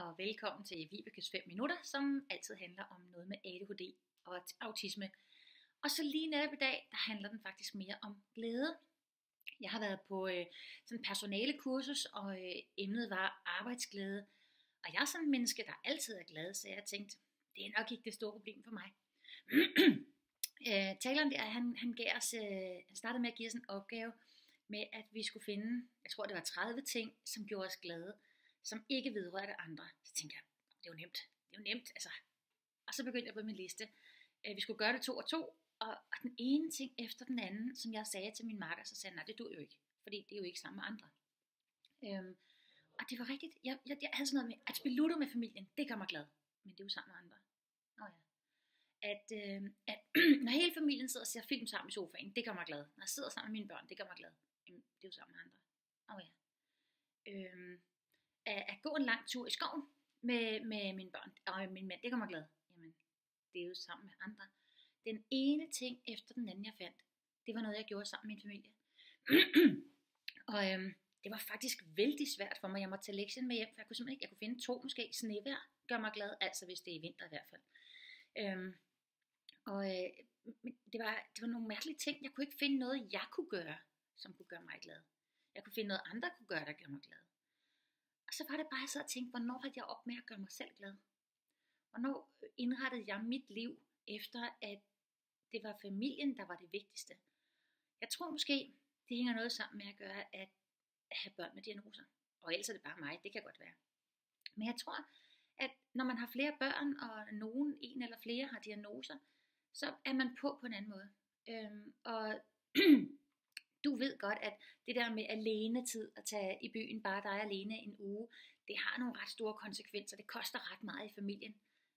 og velkommen til Vibekes 5 minutter, som altid handler om noget med ADHD og autisme. Og så lige netop i dag, der handler den faktisk mere om glæde. Jeg har været på øh, sådan personale kursus, og øh, emnet var arbejdsglæde. Og jeg er sådan en menneske, der altid er glad, så jeg tænkte, det er nok ikke det store problem for mig. øh, taleren der, han, han, gav os, øh, han startede med at give os en opgave med, at vi skulle finde, jeg tror det var 30 ting, som gjorde os glade som ikke vedrørte andre. Så tænkte jeg, det er jo nemt. Det er jo nemt, altså. Og så begyndte jeg på min liste. Øh, vi skulle gøre det to og to, og, og den ene ting efter den anden, som jeg sagde til min makker, så sagde nej, det dur jo ikke, fordi det er jo ikke sammen med andre. Øhm, og det var rigtigt. Jeg, jeg, jeg havde sådan noget med, at spille ludo med familien, det gør mig glad. Men det er jo sammen med andre. Nå ja. At, øh, at når hele familien sidder og ser film sammen i sofaen, det gør mig glad. Når jeg sidder sammen med mine børn, det gør mig glad. Jamen, det er jo sammen med andre. Nå ja. Øhm, at, at gå en lang tur i skoven med, med mine børn og min mand, det gør mig glad. Jamen, det er jo sammen med andre. Den ene ting efter den anden, jeg fandt, det var noget, jeg gjorde sammen med min familie. og øhm, det var faktisk vældig svært for mig. Jeg måtte tage lektien med hjem, for jeg kunne simpelthen ikke, jeg kunne finde to måske. Snevær gør mig glad, altså hvis det er i vinter i hvert fald. Øhm, og øh, det, var, det var nogle mærkelige ting. Jeg kunne ikke finde noget, jeg kunne gøre, som kunne gøre mig glad. Jeg kunne finde noget, andre kunne gøre, der gjorde mig glad. Og så var det bare, så og tænkte, hvornår havde jeg op med at gøre mig selv glad? Hvornår øh, indrettede jeg mit liv efter, at det var familien, der var det vigtigste? Jeg tror måske, det hænger noget sammen med at gøre, at have børn med diagnoser. Og ellers er det bare mig, det kan godt være. Men jeg tror, at når man har flere børn, og nogen, en eller flere har diagnoser, så er man på på en anden måde. Øhm, og du ved godt, at det der med alene tid at tage i byen, bare dig alene en uge, det har nogle ret store konsekvenser. Det koster ret meget i familien.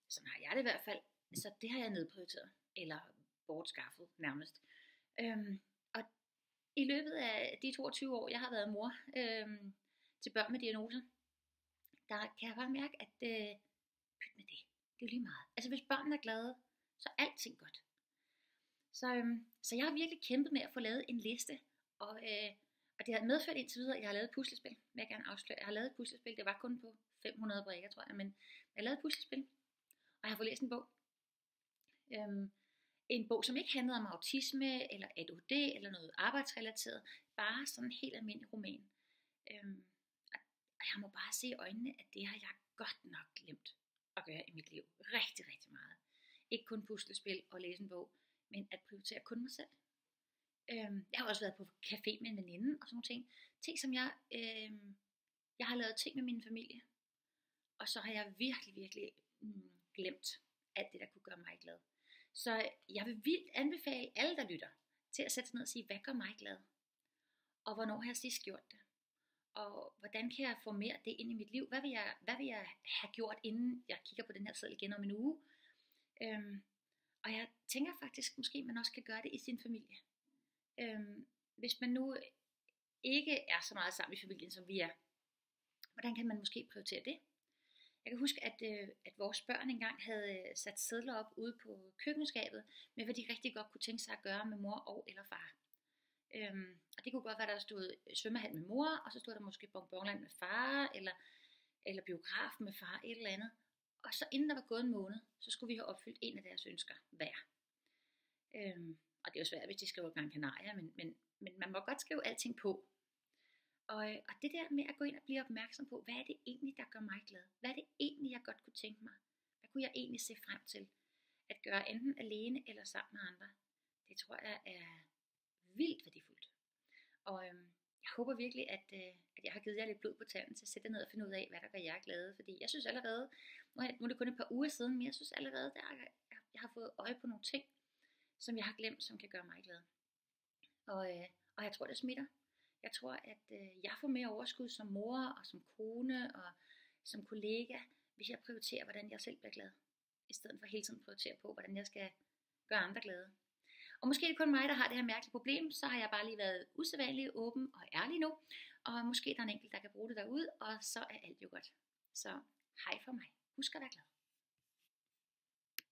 Sådan har jeg det i hvert fald. Så det har jeg nedprioriteret. Eller bortskaffet nærmest. Øhm, og i løbet af de 22 år, jeg har været mor øhm, til børn med diagnoser, der kan jeg bare mærke, at øh, pyt med det. Det er lige meget. Altså hvis børnene er glade, så er alting godt. Så, øhm, så jeg har virkelig kæmpet med at få lavet en liste og, øh, og det har medført indtil videre, at jeg har lavet et puslespil, vil jeg gerne afsløre. Jeg har lavet et puslespil, det var kun på 500 brækker, tror jeg, men jeg har lavet et puslespil, og jeg har fået læst en bog. Øhm, en bog, som ikke handlede om autisme, eller ADHD, eller noget arbejdsrelateret, bare sådan en helt almindelig roman. Øhm, og jeg må bare se i øjnene, at det har jeg godt nok glemt at gøre i mit liv. Rigtig, rigtig meget. Ikke kun puslespil og læse en bog, men at prioritere kun mig selv. Øhm, jeg har også været på café med en veninde og sådan nogle ting. Ting, som jeg, øhm, jeg har lavet ting med min familie. Og så har jeg virkelig, virkelig mm, glemt alt det, der kunne gøre mig glad. Så jeg vil vildt anbefale alle, der lytter, til at sætte sig ned og sige, hvad gør mig glad? Og hvornår har jeg sidst gjort det? Og hvordan kan jeg få mere det ind i mit liv? Hvad vil jeg, hvad vil jeg have gjort, inden jeg kigger på den her seddel igen om en uge? Øhm, og jeg tænker faktisk, måske man også kan gøre det i sin familie. Øhm, hvis man nu ikke er så meget sammen i familien, som vi er, hvordan kan man måske prioritere det? Jeg kan huske, at, øh, at vores børn engang havde øh, sat sædler op ude på køkkenskabet, med hvad de rigtig godt kunne tænke sig at gøre med mor og eller far. Øhm, og det kunne godt være, at der stod øh, svømmehal med mor, og så stod der måske bonbonland med far, eller, eller biograf med far, et eller andet. Og så inden der var gået en måned, så skulle vi have opfyldt en af deres ønsker hver. Øhm, og det er jo svært, hvis de skriver Gran Canaria, men, men, men man må godt skrive alting på. Og, øh, og det der med at gå ind og blive opmærksom på, hvad er det egentlig, der gør mig glad? Hvad er det egentlig, jeg godt kunne tænke mig? Hvad kunne jeg egentlig se frem til? At gøre enten alene eller sammen med andre. Det tror jeg er vildt værdifuldt. Og øhm, jeg håber virkelig, at, øh, at jeg har givet jer lidt blod på tanden til at sætte ned og finde ud af, hvad der gør jer glade. Fordi jeg synes allerede, nu er det kun et par uger siden, men jeg synes allerede, at jeg, jeg har fået øje på nogle ting, som jeg har glemt, som kan gøre mig glad. Og, øh, og jeg tror, det smitter. Jeg tror, at øh, jeg får mere overskud som mor og som kone og som kollega, hvis jeg prioriterer, hvordan jeg selv bliver glad. I stedet for hele tiden at prioritere på, hvordan jeg skal gøre andre glade. Og måske er det kun mig, der har det her mærkelige problem, så har jeg bare lige været usædvanlig åben og ærlig nu. Og måske der er en enkelt, der kan bruge det derude, og så er alt jo godt. Så hej for mig. Husk at være glad.